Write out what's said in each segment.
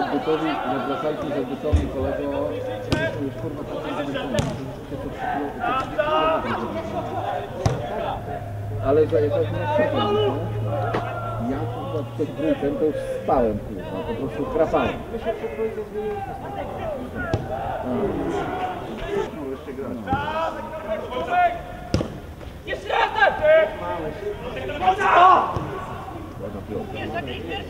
Odbytowi, nie wracajcie z odbytowi kolego, już kurwa zmęczony. Ale że przykład, Ja kurwa przed dwójkiem to już spałem kurwa, po prostu krapałem. Jeszcze raz tak! Ładna Yeah.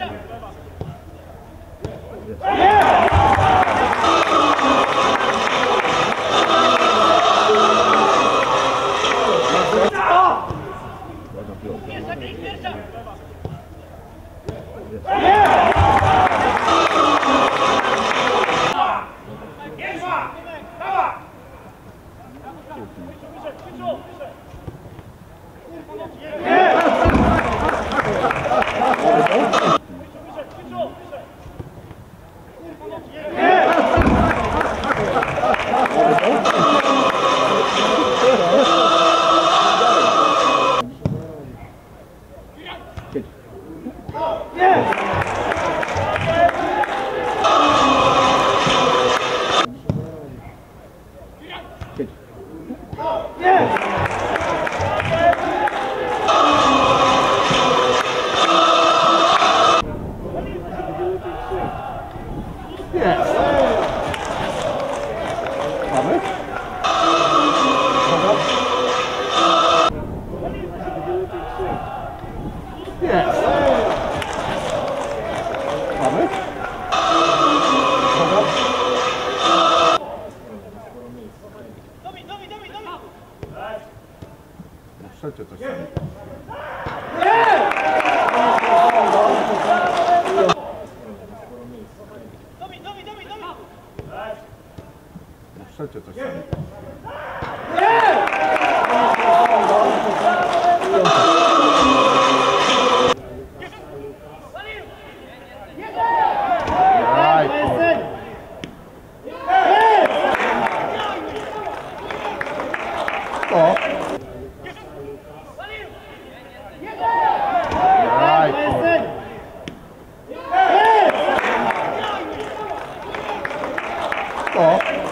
Good. Yeah. Yes. Mamy? Domi, domi! Trzecie to domi! Trzecie to samo. 어. 어.